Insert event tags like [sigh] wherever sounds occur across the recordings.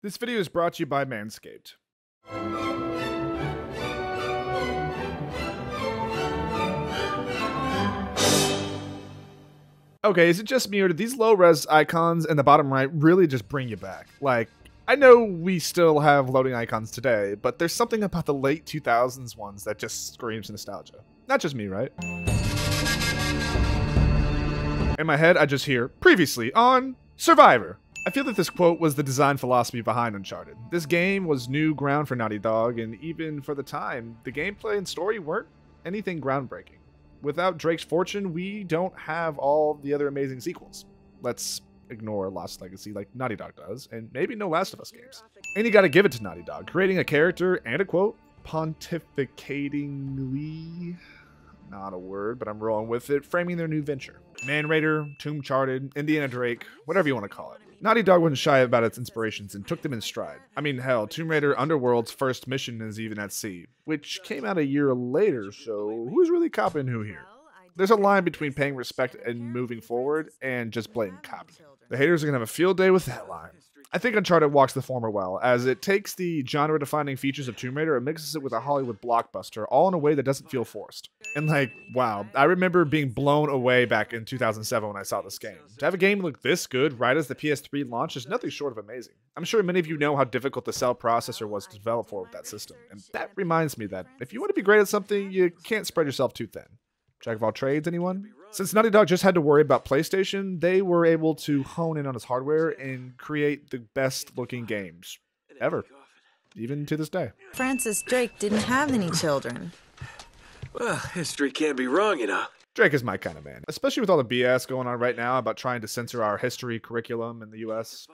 This video is brought to you by Manscaped. Okay, is it just me or do these low res icons in the bottom right really just bring you back? Like, I know we still have loading icons today, but there's something about the late 2000s ones that just screams nostalgia. Not just me, right? In my head, I just hear previously on Survivor. I feel that this quote was the design philosophy behind Uncharted. This game was new ground for Naughty Dog, and even for the time, the gameplay and story weren't anything groundbreaking. Without Drake's fortune, we don't have all the other amazing sequels. Let's ignore Lost Legacy like Naughty Dog does, and maybe no Last of Us games. And you gotta give it to Naughty Dog, creating a character and a quote, pontificatingly, not a word, but I'm rolling with it, framing their new venture. Man Raider, Tomb Charted, Indiana Drake, whatever you want to call it. Naughty Dog wasn't shy about its inspirations and took them in stride. I mean, hell, Tomb Raider Underworld's first mission is even at sea, which came out a year later, so who's really copying who here? There's a line between paying respect and moving forward and just blatant copy. The haters are gonna have a field day with that line. I think Uncharted walks the former well, as it takes the genre defining features of Tomb Raider and mixes it with a Hollywood blockbuster, all in a way that doesn't feel forced. And like, wow, I remember being blown away back in 2007 when I saw this game. To have a game look this good right as the PS3 launch is nothing short of amazing. I'm sure many of you know how difficult the cell processor was to develop for with that system, and that reminds me that if you want to be great at something, you can't spread yourself too thin. Jack of all trades, anyone? Since Naughty Dog just had to worry about PlayStation, they were able to hone in on its hardware and create the best looking games ever, even to this day. Francis Drake didn't have any children. Well, history can't be wrong, you know. Drake is my kind of man, especially with all the BS going on right now about trying to censor our history curriculum in the US.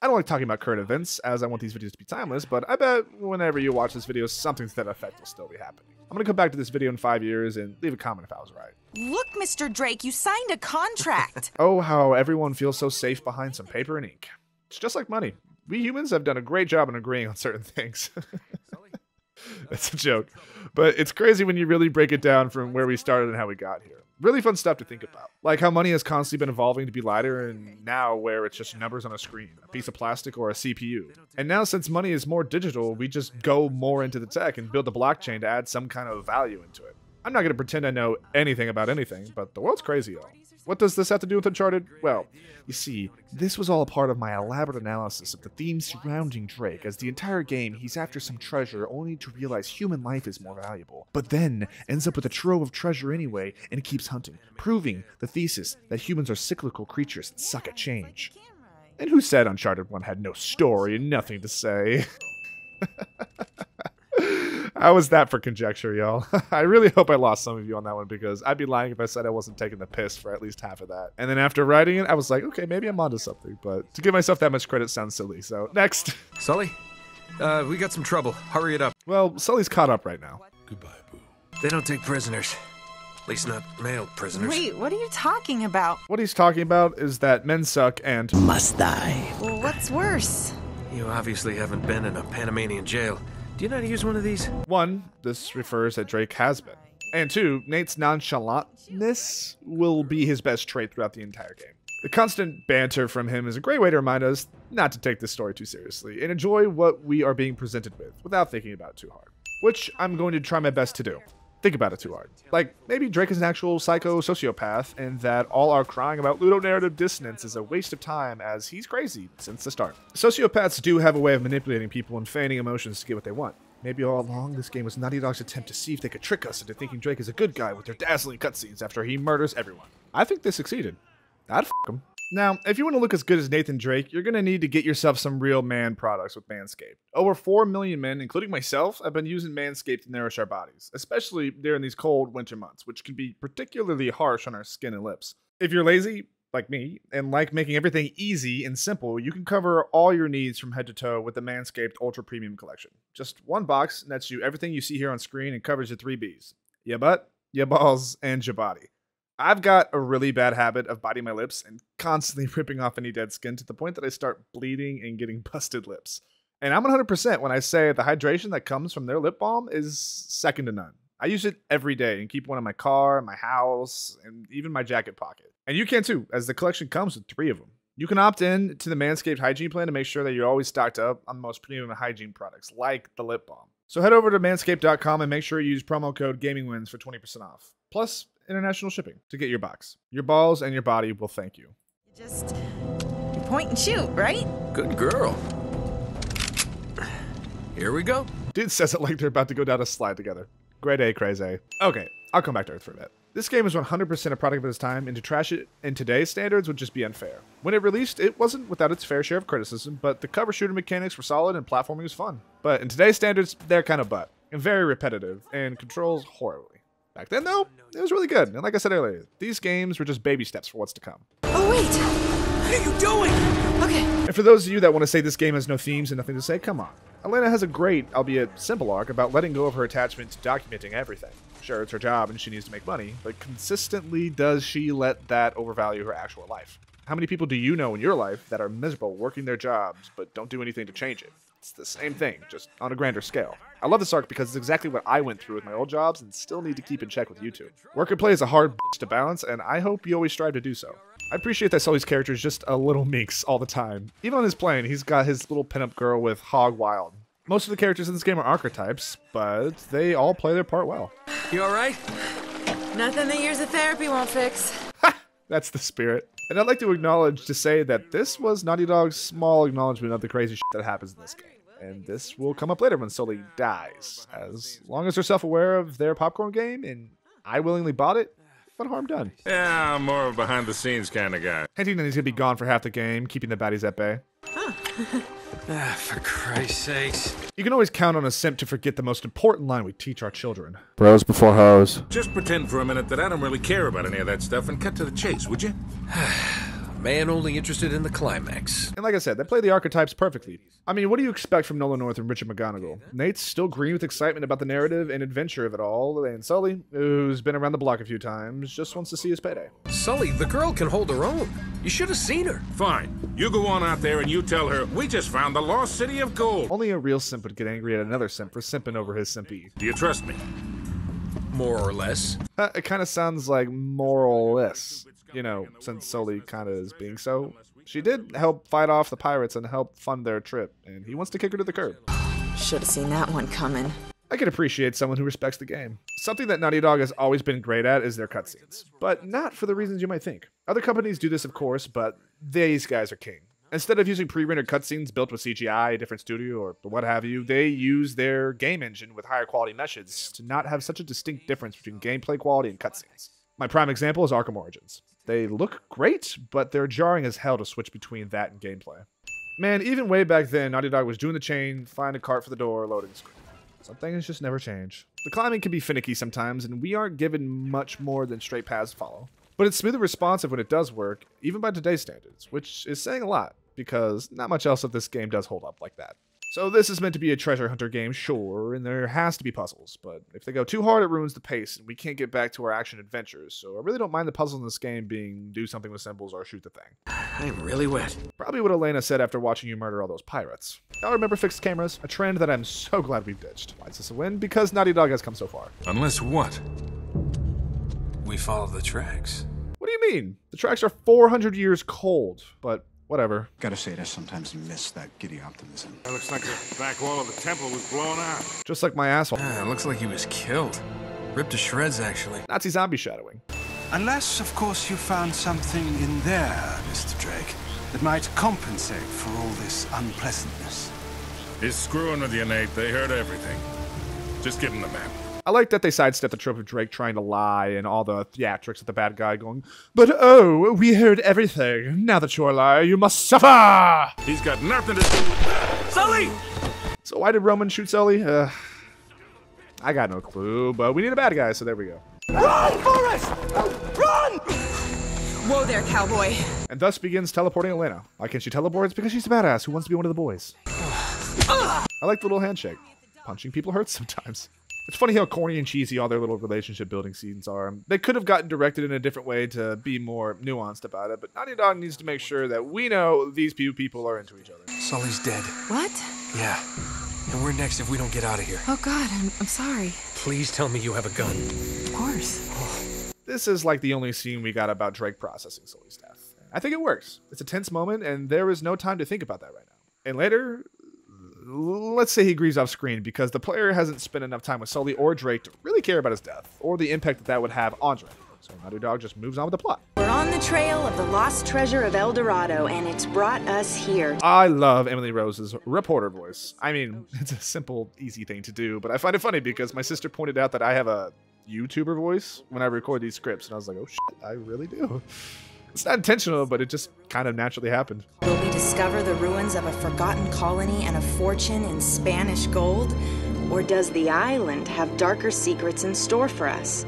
I don't like talking about current events, as I want these videos to be timeless, but I bet whenever you watch this video, something to that effect will still be happening. I'm gonna come back to this video in five years and leave a comment if I was right. Look, Mr. Drake, you signed a contract. [laughs] Oh, how everyone feels so safe behind some paper and ink. It's just like money. We humans have done a great job in agreeing on certain things. [laughs] That's a joke. But it's crazy when you really break it down from where we started and how we got here. Really fun stuff to think about. Like how money has constantly been evolving to be lighter, and now where it's just numbers on a screen, a piece of plastic, or a CPU. And now, since money is more digital, we just go more into the tech and build the blockchain to add some kind of value into it. I'm not going to pretend I know anything about anything, but the world's crazy, y'all. What does this have to do with Uncharted? Well, you see, this was all a part of my elaborate analysis of the themes surrounding Drake, as the entire game he's after some treasure only to realize human life is more valuable, but then ends up with a trove of treasure anyway and keeps hunting, proving the thesis that humans are cyclical creatures that suck at change. And who said Uncharted 1 had no story and nothing to say? [laughs] How was that for conjecture, y'all? [laughs] I really hope I lost some of you on that one because I'd be lying if I said I wasn't taking the piss for at least half of that. And then after writing it, I was like, okay, maybe I'm onto something. But to give myself that much credit sounds silly. So next. [laughs] Sully? Uh, we got some trouble. Hurry it up. Well, Sully's caught up right now. Goodbye, Boo. They don't take prisoners. At least not male prisoners. Wait, what are you talking about? What he's talking about is that men suck and Must die. Well, what's worse? You obviously haven't been in a Panamanian jail. Do you know how to use one of these? one, this refers that Drake has been. And two, Nate's nonchalantness will be his best trait throughout the entire game. The constant banter from him is a great way to remind us not to take this story too seriously and enjoy what we are being presented with without thinking about it too hard. Which I'm going to try my best to do. Think about it too hard. Like, maybe Drake is an actual psycho sociopath, and that all our crying about ludonarrative dissonance is a waste of time as he's crazy since the start. Sociopaths do have a way of manipulating people and feigning emotions to get what they want. Maybe all along, this game was Naughty Dog's attempt to see if they could trick us into thinking Drake is a good guy with their dazzling cutscenes after he murders everyone. I think they succeeded. I'd f him. Now, if you want to look as good as Nathan Drake, you're going to need to get yourself some real man products with Manscaped. Over 4 million men, including myself, have been using Manscaped to nourish our bodies, especially during these cold winter months, which can be particularly harsh on our skin and lips. If you're lazy, like me, and like making everything easy and simple, you can cover all your needs from head to toe with the Manscaped Ultra Premium Collection. Just one box nets you everything you see here on screen and covers your three B's your butt, your balls, and your body. I've got a really bad habit of biting my lips and constantly [laughs] ripping off any dead skin to the point that I start bleeding and getting busted lips. And I'm 100% when I say the hydration that comes from their lip balm is second to none. I use it every day and keep one in my car, my house, and even my jacket pocket. And you can too, as the collection comes with three of them. You can opt in to the Manscaped hygiene plan to make sure that you're always stocked up on the most premium hygiene products, like the lip balm. So head over to manscaped.com and make sure you use promo code GamingWins for 20% off, plus international shipping to get your box. Your balls and your body will thank you. You Just point and shoot, right? Good girl. Here we go. Dude says it like they're about to go down a slide together. Grade A, crazy. Okay, I'll come back to Earth for a bit. This game is 100% a product of its time, and to trash it in today's standards would just be unfair. When it released, it wasn't without its fair share of criticism, but the cover shooter mechanics were solid and platforming was fun. But in today's standards, they're kind of butt, and very repetitive, and controls horribly. Back then, though, it was really good, and like I said earlier, these games were just baby steps for what's to come. Oh, wait. What are you doing? Okay. And for those of you that want to say this game has no themes and nothing to say, come on. Elena has a great, albeit simple arc about letting go of her attachment to documenting everything. Sure, it's her job and she needs to make money, but consistently does she let that overvalue her actual life? How many people do you know in your life that are miserable working their jobs but don't do anything to change it? It's the same thing, just on a grander scale. I love this arc because it's exactly what I went through with my old jobs and still need to keep in check with YouTube. Work and play is a hard bitch [laughs] to balance, and I hope you always strive to do so. I appreciate that Sully's character is just a little minx all the time. Even on his plane, he's got his little pinup girl with Hog Wild. Most of the characters in this game are archetypes, but they all play their part well. You alright? Nothing that years of therapy won't fix. That's the spirit. And I'd like to acknowledge to say that this was Naughty Dog's small acknowledgement of the crazy shit that happens in this game. And this will come up later when Sully dies. As long as they're self aware of their popcorn game and I willingly bought it, what harm done? Yeah, I'm more of a behind the scenes kind of guy. Hinting that he's gonna be gone for half the game, keeping the baddies at bay. [laughs] Ah, for Christ's sakes. You can always count on a simp to forget the most important line we teach our children. Bros before hoes. Just pretend for a minute that I don't really care about any of that stuff and cut to the chase, would you? Man only interested in the climax. And like I said, they play the archetypes perfectly. I mean, what do you expect from Nolan North and Richard McGonagle? Nate's still green with excitement about the narrative and adventure of it all, and Sully, who's been around the block a few times, just wants to see his payday. Sully, the girl can hold her own. You should have seen her. Fine. You go on out there and you tell her, we just found the lost city of gold. Only a real simp would get angry at another simp for simping over his simpy. Do you trust me? More or less. Uh, [laughs] it kind of sounds like moralless, you know, since Sully kind of is being so. She did help fight off the pirates and help fund their trip, and he wants to kick her to the curb. Should have seen that one coming. I can appreciate someone who respects the game. Something that Naughty Dog has always been great at is their cutscenes, but not for the reasons you might think. Other companies do this, of course, but these guys are king. Instead of using pre-rendered cutscenes built with CGI, a different studio, or what have you, they use their game engine with higher quality meshes to not have such a distinct difference between gameplay quality and cutscenes. My prime example is Arkham Origins. They look great, but they're jarring as hell to switch between that and gameplay. Man, even way back then, Naughty Dog was doing the chain, find a cart for the door, loading screen. Some things just never change. The climbing can be finicky sometimes, and we aren't given much more than straight paths to follow. But it's smooth and responsive when it does work, even by today's standards, which is saying a lot, because not much else of this game does hold up like that. So this is meant to be a treasure hunter game, sure, and there has to be puzzles, but if they go too hard, it ruins the pace, and we can't get back to our action adventures, so I really don't mind the puzzles in this game being do something with symbols or shoot the thing. [sighs] I'm really wet. Probably what Elena said after watching you murder all those pirates. Y'all remember fixed cameras? A trend that I'm so glad we've ditched. Why is this a win? Because Naughty Dog has come so far. Unless what? We follow the tracks. What do you mean? The tracks are 400 years cold, but whatever. Gotta say, I sometimes miss that giddy optimism. It looks like the back wall of the temple was blown out. Just like my asshole. Ah, it looks like he was killed. Ripped to shreds, actually. Nazi zombie shadowing. Unless, of course, you found something in there, Mr. Drake, that might compensate for all this unpleasantness. He's screwing with you, Nate. They heard everything. Just give him the map. I like that they sidestepped the trope of Drake trying to lie and all the theatrics of the bad guy going, But oh, we heard everything. Now that you're a liar, you must suffer! He's got nothing to do. Sully! So why did Roman shoot Sully? Uh, I got no clue, but we need a bad guy, so there we go. Run, Forrest! Run! Whoa there, cowboy. And thus begins teleporting Elena. Why can't she teleport? It's because she's a badass who wants to be one of the boys. I like the little handshake. Punching people hurts sometimes. It's funny how corny and cheesy all their little relationship building scenes are. They could have gotten directed in a different way to be more nuanced about it, but Naughty Dog needs to make sure that we know these few people are into each other. Sully's dead. What? Yeah. And we're next if we don't get out of here. Oh God, I'm, I'm sorry. Please tell me you have a gun. Of course. This is like the only scene we got about Drake processing Sully's death. I think it works. It's a tense moment, and there is no time to think about that right now. And later, let's say he grieves off screen because the player hasn't spent enough time with Sully or Drake to really care about his death or the impact that that would have on Drake. So Naughty Dog just moves on with the plot. We're on the trail of the lost treasure of El Dorado, and it's brought us here. I love Emily Rose's reporter voice. I mean, [laughs] it's a simple, easy thing to do, but I find it funny because my sister pointed out that I have a YouTuber voice when I record these scripts, and I was like, oh shit, I really do. [laughs] It's not intentional, but it just kind of naturally happened. Will we discover the ruins of a forgotten colony and a fortune in Spanish gold? Or does the island have darker secrets in store for us?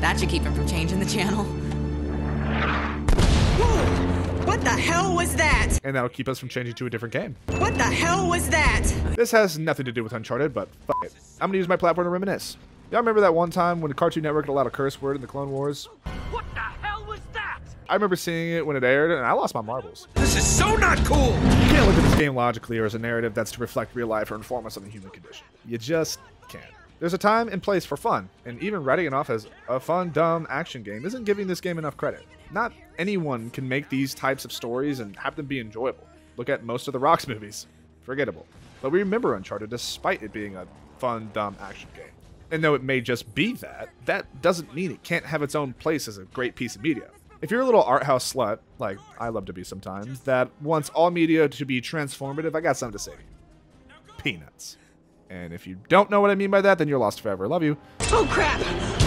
That should keep him from changing the channel. Whoa! What the hell was that? And that'll keep us from changing to a different game. What the hell was that? This has nothing to do with Uncharted, but fuck it. I'm gonna use my platform to reminisce. Y'all remember that one time when the Cartoon Network allowed a lot of curse word in the Clone Wars? What the hell was that? I remember seeing it when it aired, and I lost my marbles. This is so not cool! You can't look at this game logically or as a narrative that's to reflect real life or inform us on the human condition. You just can't. There's a time and place for fun, and even writing it off as a fun, dumb action game isn't giving this game enough credit. Not anyone can make these types of stories and have them be enjoyable. Look at most of the Rocks movies. Forgettable. But we remember Uncharted despite it being a fun, dumb action game. And though it may just be that, that doesn't mean it can't have its own place as a great piece of media. If you're a little art house slut, like I love to be sometimes, that wants all media to be transformative, I got something to say to you. Peanuts. And if you don't know what I mean by that, then you're lost forever. Love you. Oh crap!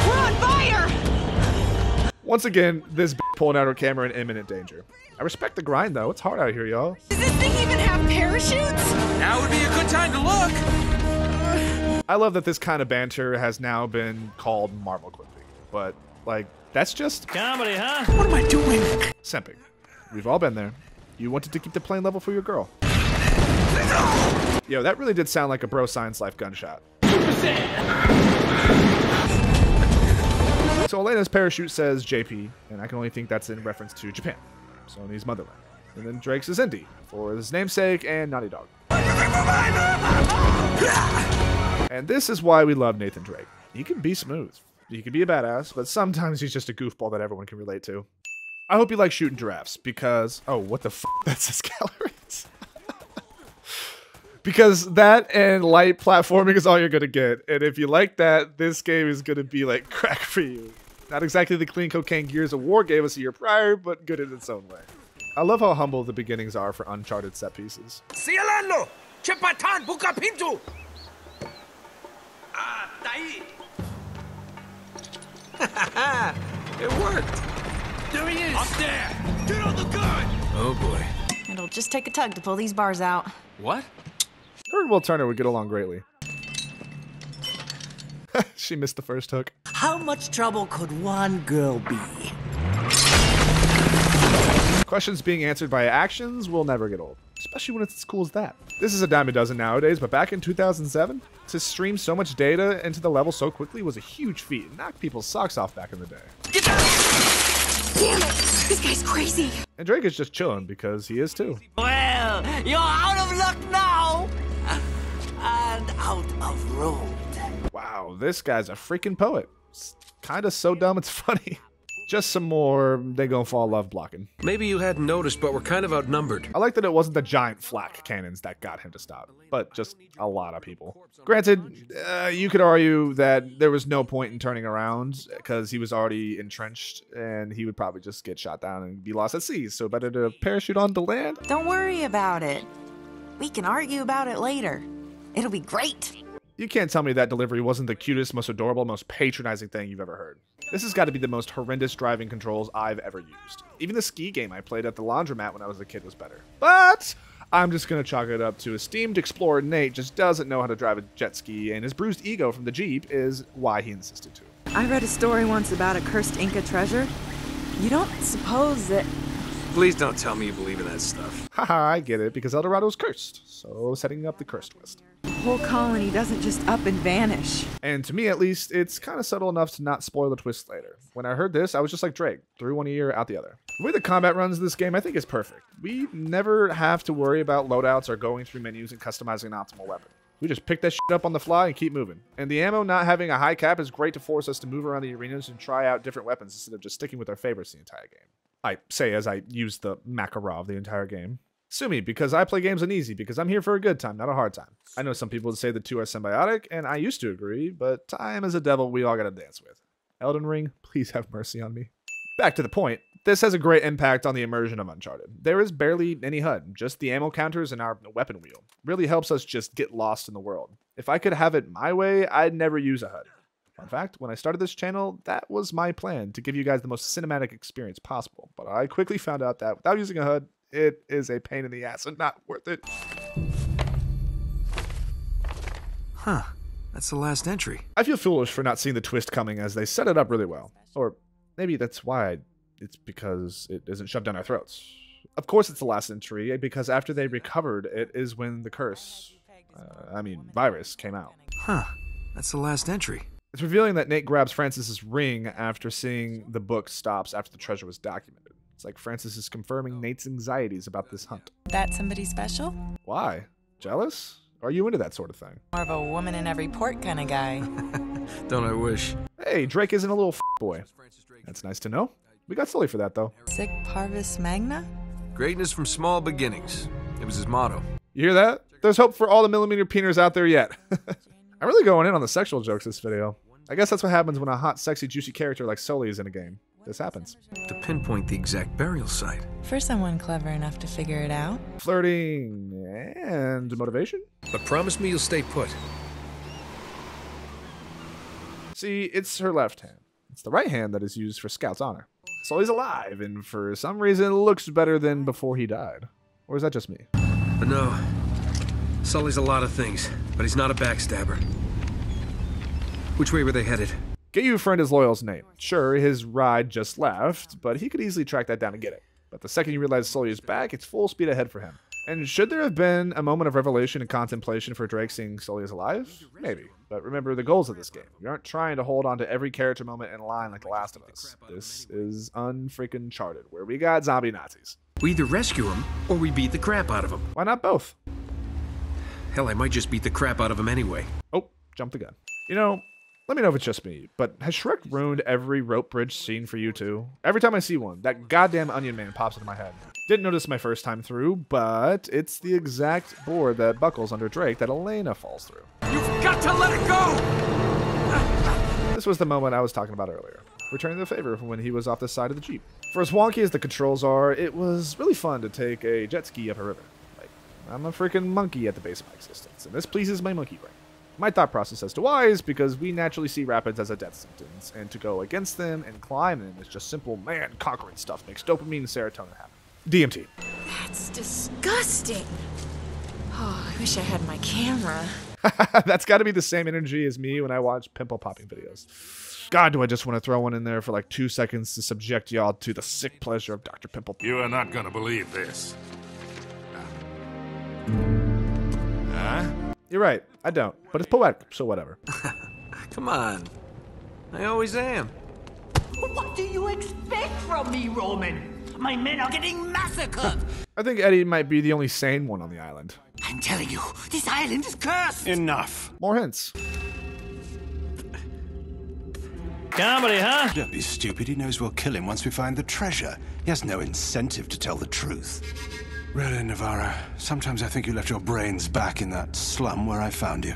We're on fire! Once again, this b- pulling out her camera in imminent danger. I respect the grind though. It's hard out here, y'all. Does this thing even have parachutes? Now would be a good time to look! I love that this kind of banter has now been called Marvel quipping. But, like, that's just Comedy, huh? What am I doing? simping. We've all been there. You wanted to keep the plane level for your girl. Yo, that really did sound like a bro science life gunshot. So Elena's parachute says JP, and I can only think that's in reference to Japan, Sony's motherland. And then Drake's is Indy, for his namesake and Naughty Dog. And this is why we love Nathan Drake. He can be smooth. He can be a badass, but sometimes he's just a goofball that everyone can relate to. I hope you like shooting giraffes because oh, what the f? [laughs] That's his calories. [laughs] because that and light platforming is all you're gonna get, and if you like that, this game is gonna be like [laughs] crack for you. Not exactly the clean cocaine Gears of War gave us a year prior, but good in its own way. I love how humble the beginnings are for Uncharted set pieces. Cielano! Chepatan, buka pintu! Ah, taí! [laughs] it worked! There he is! Up there! Get on the gun! Oh boy. It'll just take a tug to pull these bars out. What? Her and Will Turner would get along greatly. [laughs] she missed the first hook. How much trouble could one girl be? Questions being answered by actions will never get old, especially when it's as cool as that. This is a dime a dozen nowadays, but back in 2007, to stream so much data into the level so quickly was a huge feat. It knocked people's socks off back in the day. Damn it! This guy's crazy. And Drake is just chilling because he is too. Well, you're out of luck now! And out of road. Wow, this guy's a freaking poet. It's kinda so dumb it's [laughs] funny. Just some more they gonna fall love blocking. Maybe you hadn't noticed, but we're kind of outnumbered. I like that it wasn't the giant flak cannons that got him to stop, but just a lot of people. Granted, uh, you could argue that there was no point in turning around because he was already entrenched and he would probably just get shot down and be lost at sea. So better to parachute on onto land. Don't worry about it. We can argue about it later. It'll be great. You can't tell me that delivery wasn't the cutest, most adorable, most patronizing thing you've ever heard. This has got to be the most horrendous driving controls I've ever used. Even the ski game I played at the laundromat when I was a kid was better. But I'm just gonna chalk it up to esteemed explorer Nate just doesn't know how to drive a jet ski, and his bruised ego from the Jeep is why he insisted to. I read a story once about a cursed Inca treasure. You don't suppose that. Please don't tell me you believe in that stuff. [laughs] Haha, I get it, because El Dorado's cursed. So setting up the curse twist. Whole colony doesn't just up and vanish. And to me, at least, it's kind of subtle enough to not spoil the twist later. When I heard this, I was just like Drake, through one ear, out the other. The way the combat runs in this game, I think is perfect. We never have to worry about loadouts or going through menus and customizing an optimal weapon. We just pick that shit up on the fly and keep moving. And the ammo not having a high cap is great to force us to move around the arenas and try out different weapons instead of just sticking with our favorites the entire game. I say as I use the Makarov the entire game. Sue me because I play games on easy because I'm here for a good time, not a hard time. I know some people would say the two are symbiotic, and I used to agree, but time is a devil we all gotta dance with. Elden Ring, [laughs] please have mercy on me. Back to the point, this has a great impact on the immersion of Uncharted. There is barely any HUD, just the ammo counters and our weapon wheel. Really helps us just get lost in the world. If I could have it my way, I'd never use a HUD. Fun fact, when I started this channel, that was my plan to give you guys the most cinematic experience possible. But I quickly found out that without using a HUD, it is a pain in the ass and not worth it. Huh. That's the last entry. I feel foolish for not seeing the twist coming as they set it up really well. Or maybe that's why it's because it isn't shoved down our throats. Of course, it's the last entry because after they recovered, it is when the curse, uh, I mean, virus, came out. Huh. That's the last entry. It's revealing that Nate grabs Francis's ring after seeing the book stops after the treasure was documented. It's like Francis is confirming oh. Nate's anxieties about this hunt. That somebody special? Why? Jealous? Are you into that sort of thing? More of a woman in every port kind of guy. [laughs] Don't I wish? Hey, Drake isn't a little f- boy. That's nice to know. We got Sully for that, though. Sic Parvis Magna? Greatness from small beginnings. It was his motto. You hear that? There's hope for all the millimeter peeners out there yet. [laughs] I'm really going in on the sexual jokes this video. I guess that's what happens when a hot, sexy, juicy character like Sully is in a game. This happens. To pinpoint the exact burial site. For someone clever enough to figure it out. Flirting and motivation? But promise me you'll stay put. See, it's her left hand. It's the right hand that is used for Scout's honor. Sully's alive, and for some reason looks better than before he died. Or is that just me? But no. Sully's a lot of things, but he's not a backstabber. Which way were they headed? Get you a friend as loyal name. Sure, his ride just left, but he could easily track that down and get it. But the second you realize Sully is back, it's full speed ahead for him. And should there have been a moment of revelation and contemplation for Drake seeing Sully is alive? Maybe. But remember the goals of this game. You aren't trying to hold on to every character moment in line like The Last of Us. This is unfreaking charted, where we got zombie Nazis. We either rescue him, or we beat the crap out of him. Why not both? Hell, I might just beat the crap out of him anyway. Oh, jump the gun. You know, let me know if it's just me, but has Shrek ruined every rope bridge scene for you too? Every time I see one, that goddamn onion man pops into my head. Didn't notice my first time through, but it's the exact board that buckles under Drake that Elena falls through. You've got to let it go! This was the moment I was talking about earlier, returning the favor from when he was off the side of the Jeep. For as wonky as the controls are, it was really fun to take a jet ski up a river. Like, I'm a freaking monkey at the base of my existence, and this pleases my monkey brain. My thought process as to why is because we naturally see rapids as a death sentence, and to go against them and climb them is just simple man conquering stuff makes dopamine and serotonin happen. DMT. That's disgusting. Oh, I wish I had my camera. [laughs] That's got to be the same energy as me when I watch pimple popping videos. God, do I just want to throw one in there for like two seconds to subject y'all to the sick pleasure of Dr. Pimple. You are not gonna believe this. Huh? You're right, I don't, but it's poetic, so whatever. [laughs] Come on. I always am. What do you expect from me, Roman? My men are getting massacred! I think Eddy might be the only sane one on the island. I'm telling you, this island is cursed! Enough. More hints. Comedy, huh? Don't be stupid. He knows we'll kill him once we find the treasure. He has no incentive to tell the truth. Really, Navarro, sometimes I think you left your brains back in that slum where I found you.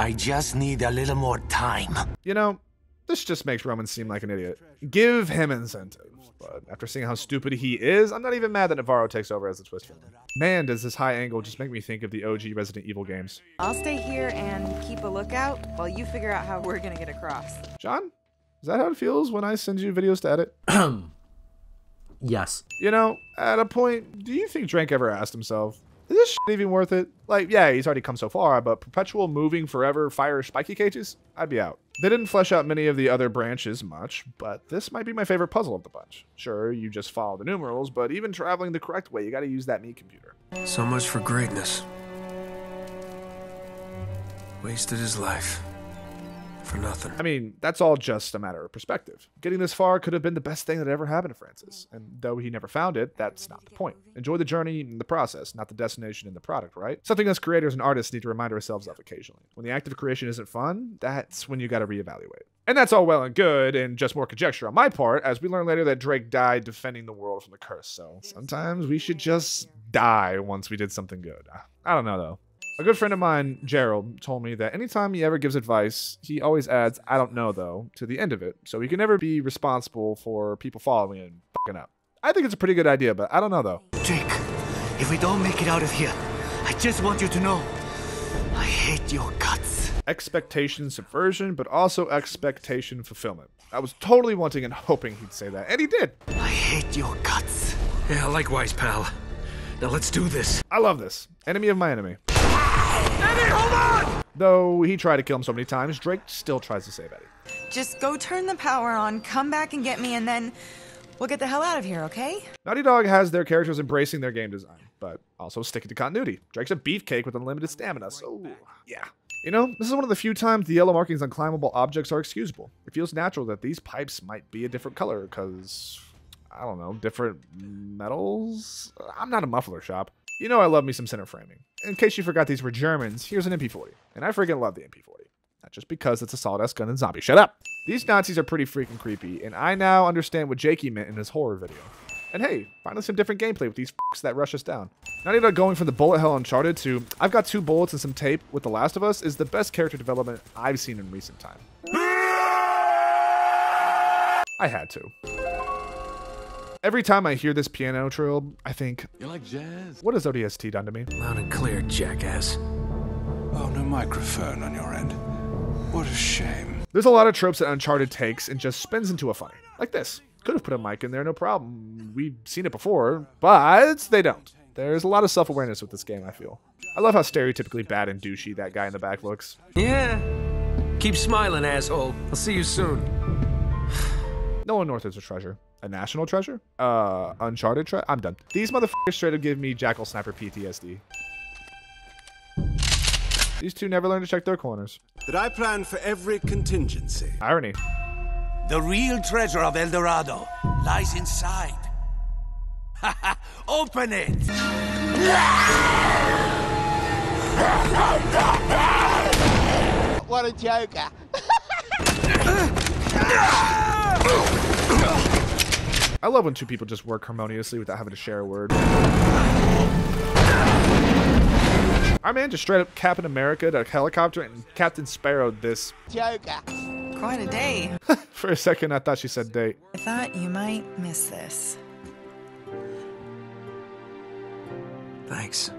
I just need a little more time. You know, this just makes Roman seem like an idiot. Give him incentives. But after seeing how stupid he is, I'm not even mad that Navarro takes over as the twist villain. Man, does this high angle just make me think of the OG Resident Evil games. I'll stay here and keep a lookout while you figure out how we're gonna get across. John, is that how it feels when I send you videos to edit? [clears throat] yes. You know, at a point, do you think Drake ever asked himself, is this shit even worth it? Like, yeah, he's already come so far, but perpetual moving forever fire spiky cages? I'd be out. They didn't flesh out many of the other branches much, but this might be my favorite puzzle of the bunch. Sure, you just follow the numerals, but even traveling the correct way, you gotta use that meat computer. So much for greatness. Wasted his life. For nothing. I mean, that's all just a matter of perspective. Getting this far could have been the best thing that ever happened to Francis, and though he never found it, that's not the point. Enjoy the journey and the process, not the destination and the product, right? Something us creators and artists need to remind ourselves of occasionally. When the act of creation isn't fun, that's when you gotta reevaluate. And that's all well and good, and just more conjecture on my part, as we learn later that Drake died defending the world from the curse. So sometimes we should just die once we did something good. I don't know though. A good friend of mine, Gerald, told me that anytime he ever gives advice, he always adds, I don't know though, to the end of it, so he can never be responsible for people following and fucking up. I think it's a pretty good idea, but I don't know though. Drake, if we don't make it out of here, I just want you to know I hate your guts. Expectation subversion, but also expectation fulfillment. I was totally wanting and hoping he'd say that, and he did. I hate your guts. Yeah, likewise, pal. Now let's do this. I love this. Enemy of my enemy. Though he tried to kill him so many times, Drake still tries to save Eddy. Just go turn the power on, come back and get me, and then we'll get the hell out of here, okay? Naughty Dog has their characters embracing their game design, but also sticking to continuity. Drake's a beefcake with unlimited stamina, so yeah. You know, this is one of the few times the yellow markings on climbable objects are excusable. It feels natural that these pipes might be a different color, because, I don't know, different metals? I'm not a muffler shop. You know I love me some center framing. In case you forgot these were Germans, here's an MP40. And I freaking love the MP40. Not just because it's a solid ass gun and zombie. Shut up! These Nazis are pretty freaking creepy, and I now understand what Jakey meant in his horror video. And hey, finally some different gameplay with these f***s that rush us down. Not even going from the bullet hell Uncharted to I've got two bullets and some tape with The Last of Us is the best character development I've seen in recent time. I had to. Every time I hear this piano trill, I think, You like jazz? what has ODST done to me? Loud and clear, jackass. Oh, no microphone on your end. What a shame. There's a lot of tropes that Uncharted takes and just spins into a funny. Like this. Could have put a mic in there, no problem. We've seen it before, but they don't. There's a lot of self awareness with this game, I feel. I love how stereotypically bad and douchey that guy in the back looks. Yeah. Keep smiling, asshole. I'll see you soon. Nolan North is a treasure. A national treasure? Uh, Uncharted treasure? I'm done. These motherfuckers straight up give me Jackal Sniper PTSD. These two never learn to check their corners. That I plan for every contingency. Irony. The real treasure of El Dorado lies inside. [laughs] Open it! What a joker. [laughs] I love when two people just work harmoniously without having to share a word. Our man just straight up Captain America to a helicopter and Captain Sparrow this. Joker. Quite a day. [laughs] For a second, I thought she said date. I thought you might miss this. Thanks.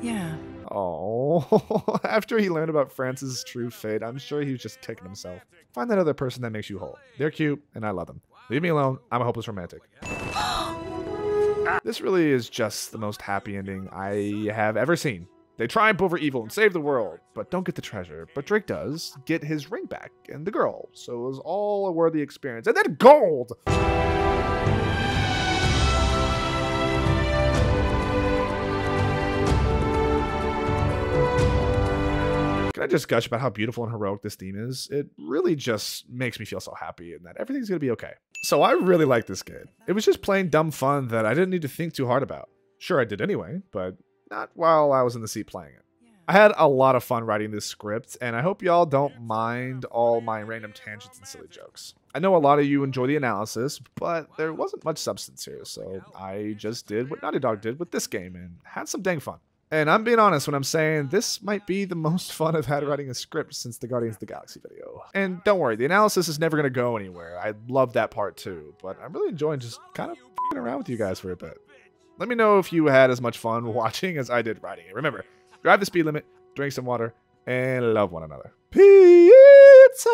Yeah. Oh, [laughs] after he learned about Francis' true fate, I'm sure he was just kicking himself. Find that other person that makes you whole. They're cute, and I love them. Leave me alone. I'm a hopeless romantic. [gasps] this really is just the most happy ending I have ever seen. They triumph over evil and save the world, but don't get the treasure. But Drake does get his ring back and the girl, so it was all a worthy experience. And then gold! Can I just gush about how beautiful and heroic this theme is? It really just makes me feel so happy and that everything's gonna be okay. So I really like this game. It was just plain dumb fun that I didn't need to think too hard about. Sure, I did anyway, but not while I was in the seat playing it. I had a lot of fun writing this script, and I hope y'all don't mind all my random tangents and silly jokes. I know a lot of you enjoy the analysis, but there wasn't much substance here, so I just did what Naughty Dog did with this game and had some dang fun. And I'm being honest when I'm saying this might be the most [laughs] fun I've had writing a script since the Guardians of the Galaxy video. And don't worry, the analysis is never going to go anywhere. I love that part too, but I'm really enjoying just kind of around with you guys for a bit. Let me know if you had as much fun [laughs] watching as I did writing it. Remember, drive the speed limit, drink some water, and love one another. Pizza!